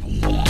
Yeah.